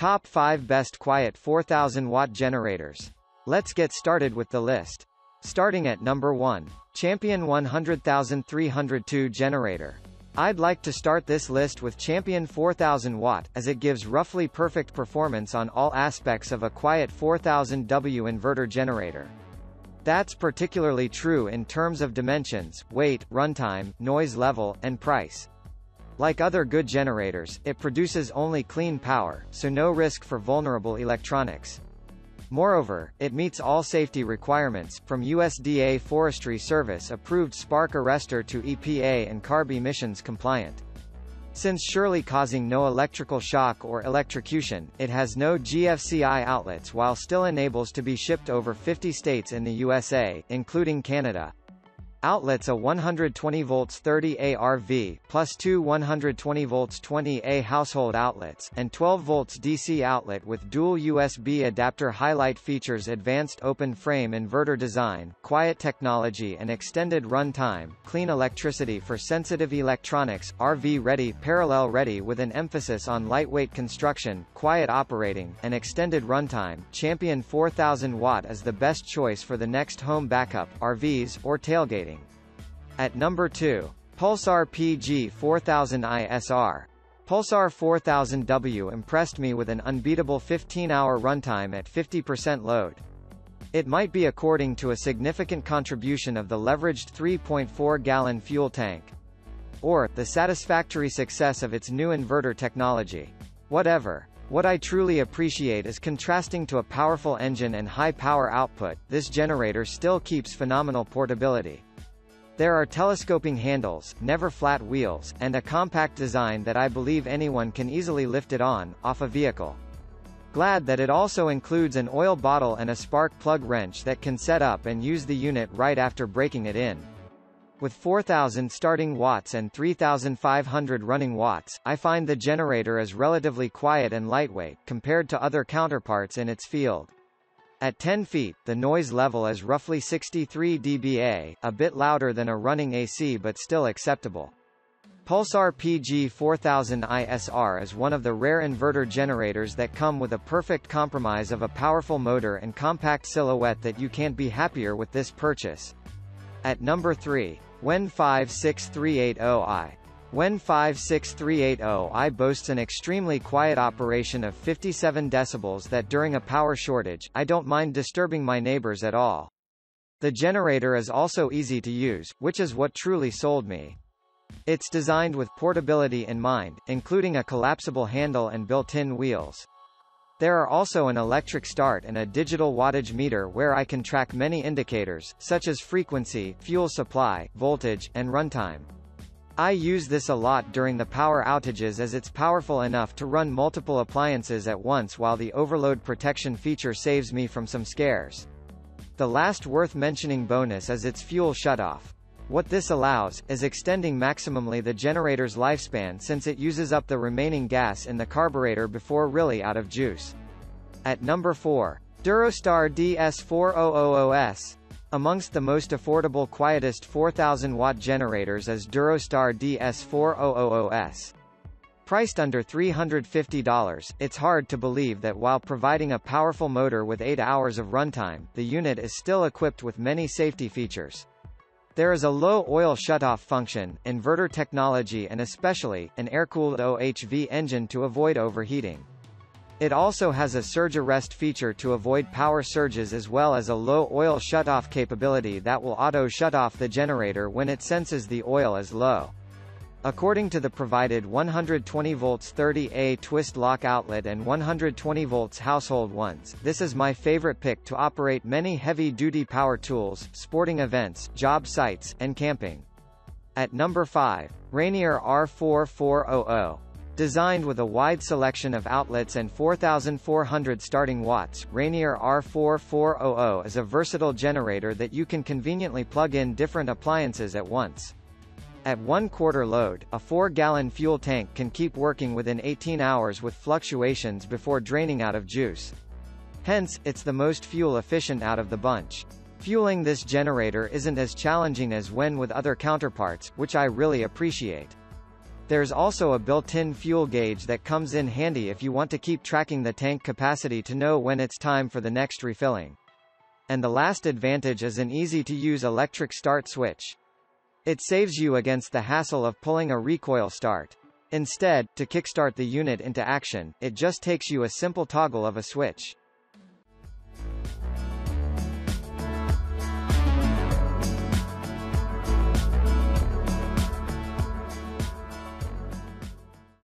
Top 5 Best Quiet 4000 Watt Generators. Let's get started with the list. Starting at number 1. Champion 100302 Generator. I'd like to start this list with Champion 4000 Watt, as it gives roughly perfect performance on all aspects of a quiet 4000W inverter generator. That's particularly true in terms of dimensions, weight, runtime, noise level, and price. Like other good generators, it produces only clean power, so no risk for vulnerable electronics. Moreover, it meets all safety requirements, from USDA Forestry Service approved spark arrestor to EPA and CARB emissions compliant. Since surely causing no electrical shock or electrocution, it has no GFCI outlets while still enables to be shipped over 50 states in the USA, including Canada. Outlets a 120 volts 30 ARV, plus two 120 volts 20 A household outlets, and 12 volts DC outlet with dual USB adapter highlight features advanced open frame inverter design, quiet technology and extended run time, clean electricity for sensitive electronics, RV ready parallel ready with an emphasis on lightweight construction, quiet operating, and extended runtime. Champion 4000 watt is the best choice for the next home backup, RVs, or tailgating. At number 2. Pulsar PG 4000 ISR. Pulsar 4000W impressed me with an unbeatable 15-hour runtime at 50% load. It might be according to a significant contribution of the leveraged 3.4-gallon fuel tank. Or, the satisfactory success of its new inverter technology. Whatever. What I truly appreciate is contrasting to a powerful engine and high power output, this generator still keeps phenomenal portability. There are telescoping handles, never flat wheels, and a compact design that I believe anyone can easily lift it on, off a vehicle. Glad that it also includes an oil bottle and a spark plug wrench that can set up and use the unit right after breaking it in. With 4,000 starting watts and 3,500 running watts, I find the generator is relatively quiet and lightweight, compared to other counterparts in its field. At 10 feet, the noise level is roughly 63 dBA, a bit louder than a running AC but still acceptable. Pulsar PG 4000 ISR is one of the rare inverter generators that come with a perfect compromise of a powerful motor and compact silhouette that you can't be happier with this purchase. At number 3. WEN 56380i. WEN 56380i boasts an extremely quiet operation of 57 decibels that during a power shortage, I don't mind disturbing my neighbors at all. The generator is also easy to use, which is what truly sold me. It's designed with portability in mind, including a collapsible handle and built-in wheels. There are also an electric start and a digital wattage meter where I can track many indicators, such as frequency, fuel supply, voltage, and runtime. I use this a lot during the power outages as it's powerful enough to run multiple appliances at once while the overload protection feature saves me from some scares. The last worth mentioning bonus is its fuel shutoff. What this allows, is extending maximally the generator's lifespan since it uses up the remaining gas in the carburetor before really out of juice. At number 4. Durostar DS4000S. Amongst the most affordable quietest 4000 watt generators is Durostar DS4000S. Priced under $350, it's hard to believe that while providing a powerful motor with 8 hours of runtime, the unit is still equipped with many safety features. There is a low oil shutoff function, inverter technology and especially, an air-cooled OHV engine to avoid overheating. It also has a surge arrest feature to avoid power surges as well as a low oil shutoff capability that will auto shut off the generator when it senses the oil is low. According to the provided 120 volts 30A twist lock outlet and 120 volts household ones, this is my favorite pick to operate many heavy-duty power tools, sporting events, job sites, and camping. At number 5, Rainier R4400. Designed with a wide selection of outlets and 4,400 starting watts, Rainier R4400 is a versatile generator that you can conveniently plug in different appliances at once. At one quarter load, a 4-gallon fuel tank can keep working within 18 hours with fluctuations before draining out of juice. Hence, it's the most fuel efficient out of the bunch. Fueling this generator isn't as challenging as when with other counterparts, which I really appreciate. There's also a built-in fuel gauge that comes in handy if you want to keep tracking the tank capacity to know when it's time for the next refilling. And the last advantage is an easy-to-use electric start switch. It saves you against the hassle of pulling a recoil start. Instead, to kickstart the unit into action, it just takes you a simple toggle of a switch.